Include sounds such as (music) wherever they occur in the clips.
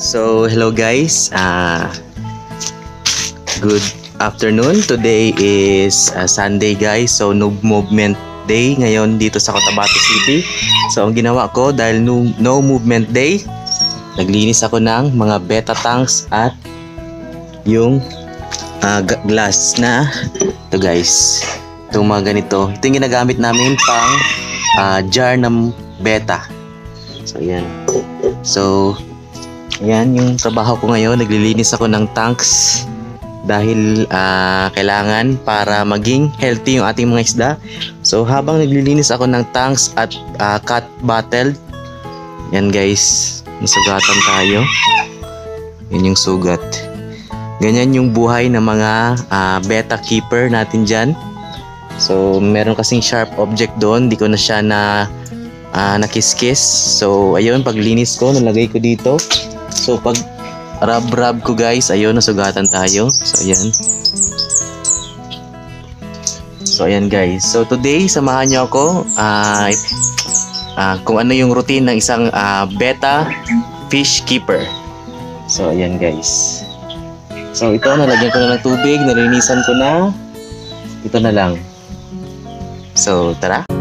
So, hello guys. Uh, good afternoon. Today is uh, Sunday guys. So, no movement day ngayon dito sa Cotabato City. So, ang ginawa ko dahil no, no movement day, naglinis ako ng mga beta tanks at yung uh, glass na ito guys. Itong mga ganito. Ito yung ginagamit namin pang uh, jar ng beta. So, ayan. So, Ayan, yung trabaho ko ngayon, naglilinis ako ng tanks dahil ah, kailangan para maging healthy yung ating mga isda. So habang naglilinis ako ng tanks at ah, cat bottle, yan guys, nasugatan tayo. Yan yung sugat. Ganyan yung buhay ng mga ah, beta keeper natin dyan. So meron kasing sharp object doon, di ko na siya na ah, nakiskis. So ayun, paglinis ko, nalagay ko dito. So pag rub-rub ko guys, ayun, nasugatan tayo. So ayan. So ayan guys. So today, samahan niyo ako ah ah, kung ano yung routine ng isang ah, beta fish keeper. So ayan guys. So ito, nalagyan ko na ng tubig, nalinisan ko na. Ito na lang. So tara.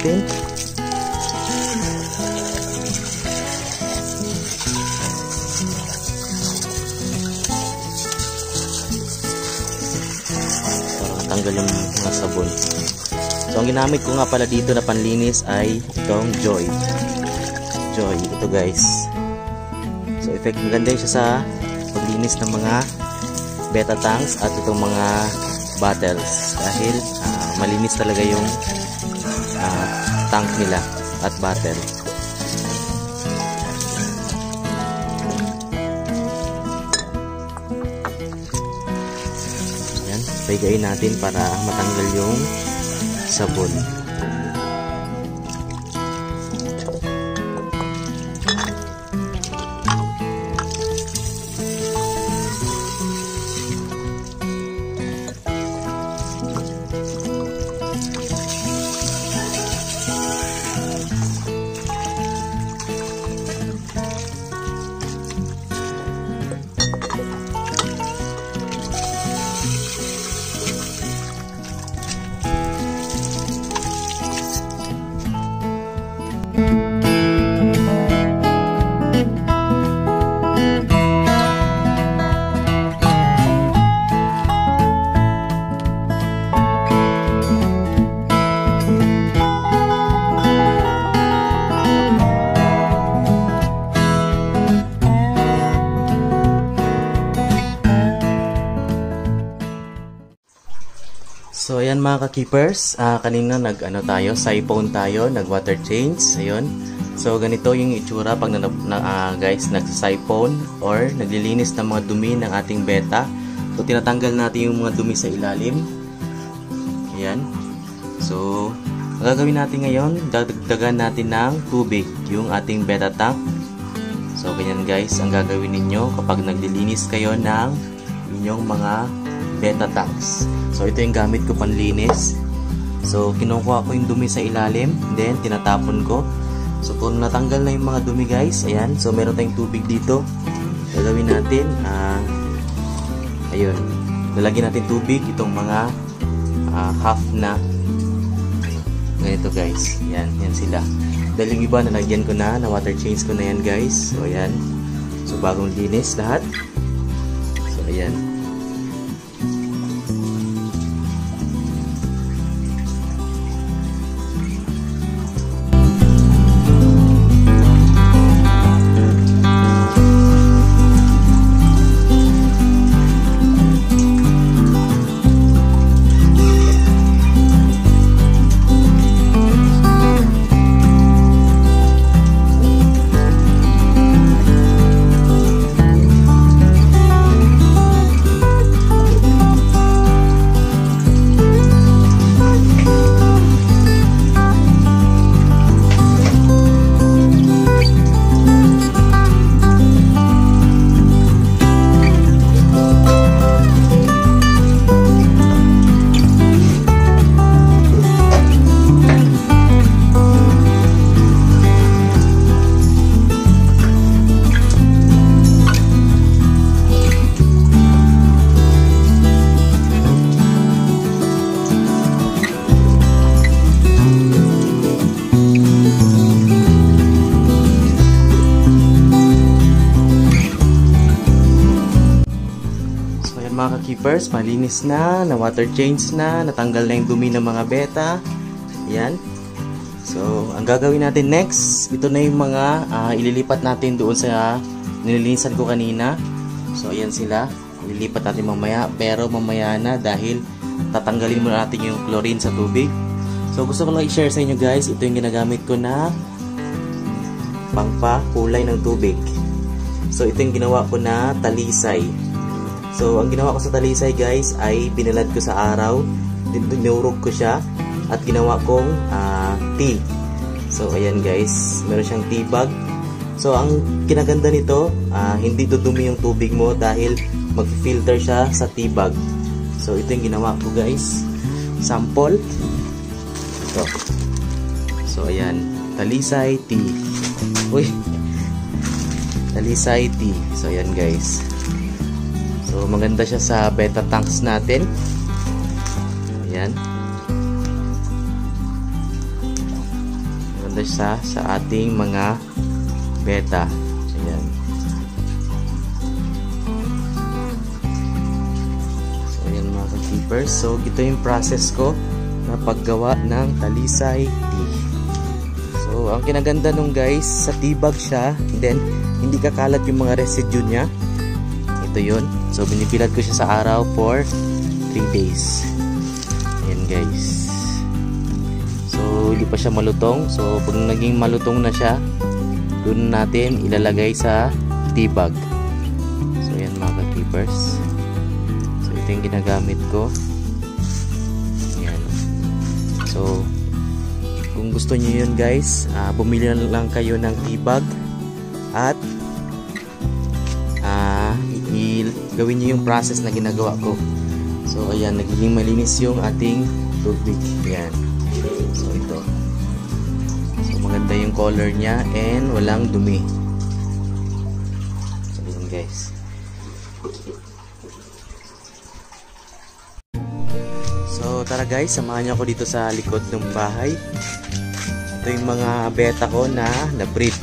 Natin. Para matanggal yung sabon. So, ang ginamit ko nga pala dito na panlinis ay itong Joy. Joy, ito guys. So, effect maganda siya sa paglinis ng mga beta tanks at itong mga bottles dahil ah, malinis talaga yung ah, tank nila at bottle. Ayan, paigayin natin para matanggal yung sabon. Ayan mga ka-keepers, ah, kanina nag ano tayo, siphon tayo, nag water change, ayun. So ganito yung itsura pag na, na ah, guys nagsa-siphon or naglilinis ng mga dumi ng ating beta. So tinatanggal natin yung mga dumi sa ilalim. Ayan. So ang gagawin natin ngayon, dadagdagan natin ng tubig yung ating beta tank. So ganyan guys, ang gagawin ninyo kapag naglilinis kayo ng inyong mga beta tanks. So ito yung gamit ko panlinis. So kinukuha ko yung dumi sa ilalim, then tinatapon ko. So kung natanggal na yung mga dumi guys, ayan, so meron tayong tubig dito. Gagawin natin, ah, ayun, lalagyan natin tubig itong mga ah, half na ganito guys. Yan, yan sila. Dahil yung iba nalagyan ko na, na water change ko na yan guys. So ayan. So bagong linis lahat. So ayan. Keepers, malinis na, na water change na, natanggal na yung dumi ng mga beta. Yan. So, ang gagawin natin next, ito na yung mga uh, ililipat natin doon sa nililinisan ko kanina. So, ayan sila. Ililipat natin mamaya, pero mamaya na dahil tatanggalin muna natin yung chlorine sa tubig. So, gusto ko lang i-share sa inyo guys, ito yung ginagamit ko na pangpa kulay ng tubig. So, ito yung ginawa ko na talisay. So, ang ginawa ko sa talisay guys ay binalad ko sa araw, dinurog ko siya at ginawa kong uh, tea. So, ayan guys, meron siyang tea bag. So, ang kinaganda nito, uh, hindi dudumi yung tubig mo dahil mag-filter siya sa tea bag. So, ito yung ginawa ko guys. Sample. Ito. So, ayan. Talisay tea. Uy. (laughs) Talisay tea. So, ayan guys. So, maganda siya sa beta tanks natin. Ayan. Maganda siya sa ating mga beta. Ayan. So, ayan mga keepers. So, ito yung process ko na paggawa ng talisay tea. So, ang kinaganda nung guys, sa tibag siya, then hindi kakalat yung mga residue niya ito yun. So binibilad ko siya sa araw for 3 days. Ayan guys. So hindi pa siya malutong. So pag naging malutong na siya doon natin ilalagay sa tea so ayan mga keepers so ito yung ginagamit ko. Ayan. So kung gusto niyo yun guys uh, bumili lang kayo ng tea at gawin niyo yung process na ginagawa ko. So, ayan, nagiging malinis yung ating tubig. Ayan. So, ito. So, maganda yung color niya and walang dumi. So, ayan guys. So, tara guys, samahan niyo ako dito sa likod ng bahay. Ito yung mga beta ko na na-breed.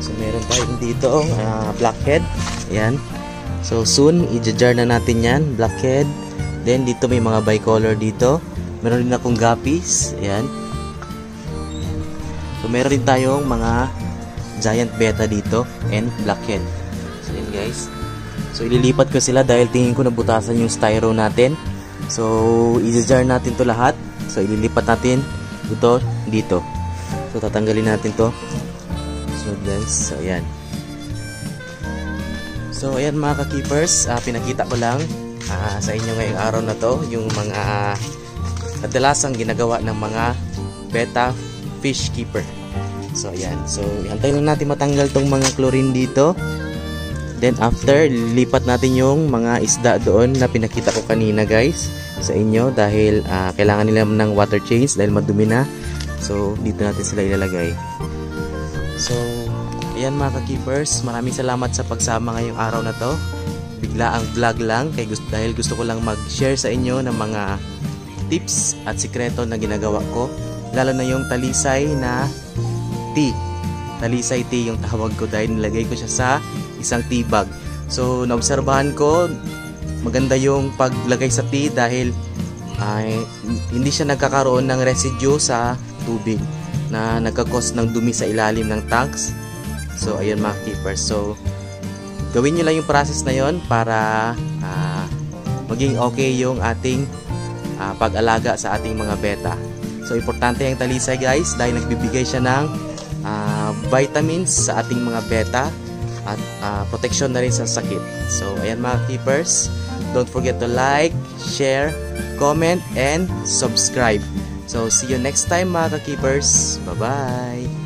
So, meron tayong dito uh, blackhead. Ayan. So soon, i-jar na natin yan, blackhead. Then dito may mga bicolor dito. Meron din akong guppies, ayan. So meron din tayong mga giant beta dito and blackhead. So yan guys. So ililipat ko sila dahil tingin ko nabutasan yung styro natin. So i-jar natin to lahat. So ililipat natin ito dito. So tatanggalin natin to. So guys, so ayan. So ayan mga ka-keepers, uh, pinakita ko lang uh, sa inyo ngayong araw na to yung mga uh, ginagawa ng mga beta fish keeper. So ayan, so antay lang natin matanggal tong mga chlorine dito. Then after, lipat natin yung mga isda doon na pinakita ko kanina guys sa inyo dahil uh, kailangan nila ng water change dahil madumi na. So dito natin sila ilalagay. So Ayan mga ka-keepers, maraming salamat sa pagsama ngayong araw na to. Bigla ang vlog lang kay gusto, dahil gusto ko lang mag-share sa inyo ng mga tips at sikreto na ginagawa ko. Lalo na yung talisay na tea. Talisay tea yung tawag ko dahil nilagay ko siya sa isang tea bag. So naobserbahan ko maganda yung paglagay sa tea dahil ay hindi siya nagkakaroon ng residue sa tubig na nagkakos ng dumi sa ilalim ng tanks So, ayun mga keepers. So, gawin nyo lang yung process na yon para uh, maging okay yung ating uh, pag-alaga sa ating mga beta. So, importante yung talisay guys dahil nagbibigay siya ng uh, vitamins sa ating mga beta at uh, protection na rin sa sakit. So, ayan mga keepers. Don't forget to like, share, comment, and subscribe. So, see you next time mga ka-keepers. Bye-bye!